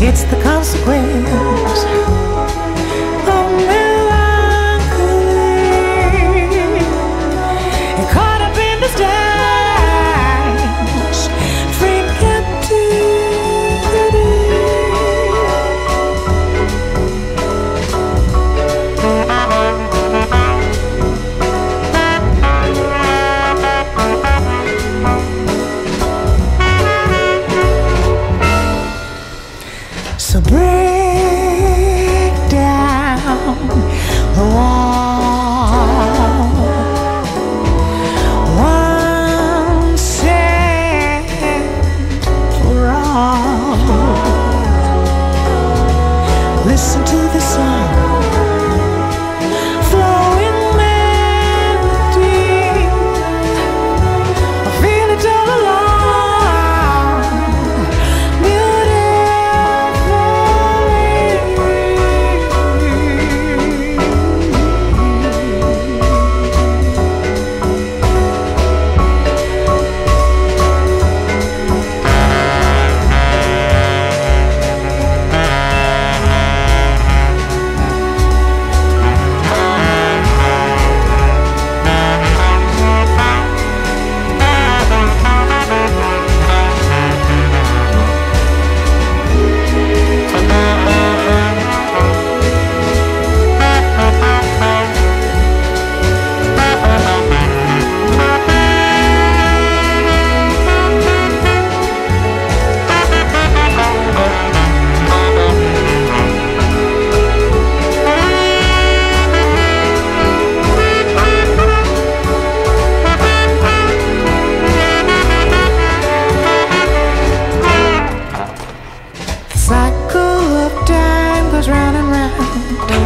It's the consequence break down oh, the for all. Listen to this. around.